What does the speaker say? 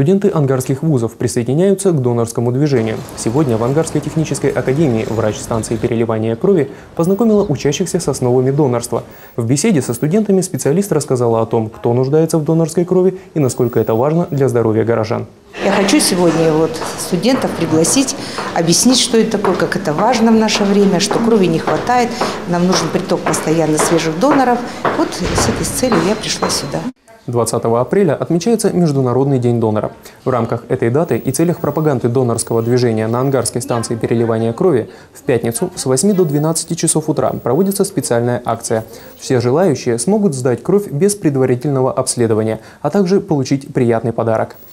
Студенты ангарских вузов присоединяются к донорскому движению. Сегодня в Ангарской технической академии врач станции переливания крови познакомила учащихся с основами донорства. В беседе со студентами специалист рассказала о том, кто нуждается в донорской крови и насколько это важно для здоровья горожан. Я хочу сегодня вот студентов пригласить, объяснить, что это такое, как это важно в наше время, что крови не хватает, нам нужен приток постоянно свежих доноров. Вот с этой целью я пришла сюда. 20 апреля отмечается Международный день донора. В рамках этой даты и целях пропаганды донорского движения на Ангарской станции переливания крови в пятницу с 8 до 12 часов утра проводится специальная акция. Все желающие смогут сдать кровь без предварительного обследования, а также получить приятный подарок –